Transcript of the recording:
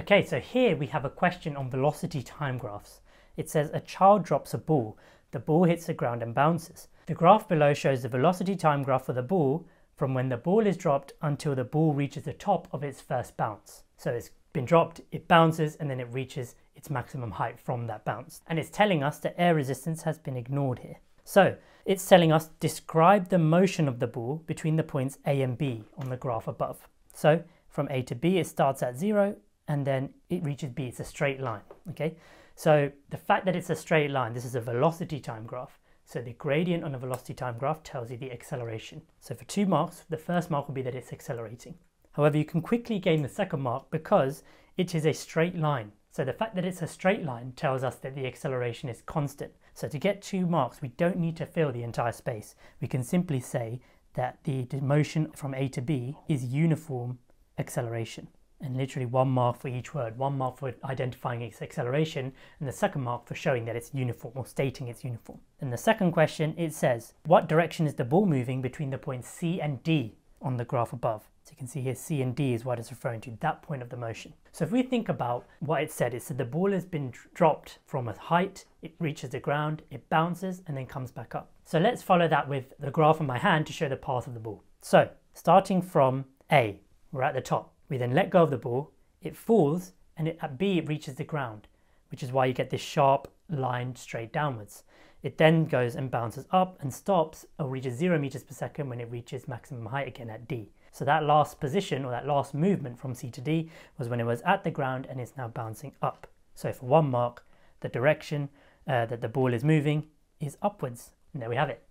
Okay, so here we have a question on velocity time graphs. It says a child drops a ball, the ball hits the ground and bounces. The graph below shows the velocity time graph for the ball from when the ball is dropped until the ball reaches the top of its first bounce. So it's been dropped, it bounces, and then it reaches its maximum height from that bounce. And it's telling us that air resistance has been ignored here. So it's telling us describe the motion of the ball between the points A and B on the graph above. So from A to B, it starts at zero and then it reaches B. It's a straight line, okay? So the fact that it's a straight line, this is a velocity time graph. So the gradient on a velocity time graph tells you the acceleration. So for two marks, the first mark will be that it's accelerating. However, you can quickly gain the second mark because it is a straight line. So the fact that it's a straight line tells us that the acceleration is constant. So to get two marks, we don't need to fill the entire space. We can simply say that the motion from A to B is uniform acceleration and literally one mark for each word, one mark for identifying its acceleration, and the second mark for showing that it's uniform or stating it's uniform. In the second question, it says, what direction is the ball moving between the points C and D on the graph above? So you can see here C and D is what it's referring to, that point of the motion. So if we think about what it said, it said the ball has been dropped from a height, it reaches the ground, it bounces, and then comes back up. So let's follow that with the graph in my hand to show the path of the ball. So starting from A, we're at the top. We then let go of the ball, it falls, and it, at B it reaches the ground, which is why you get this sharp line straight downwards. It then goes and bounces up and stops or reaches zero meters per second when it reaches maximum height again at D. So that last position or that last movement from C to D was when it was at the ground and it's now bouncing up. So for one mark, the direction uh, that the ball is moving is upwards. And there we have it.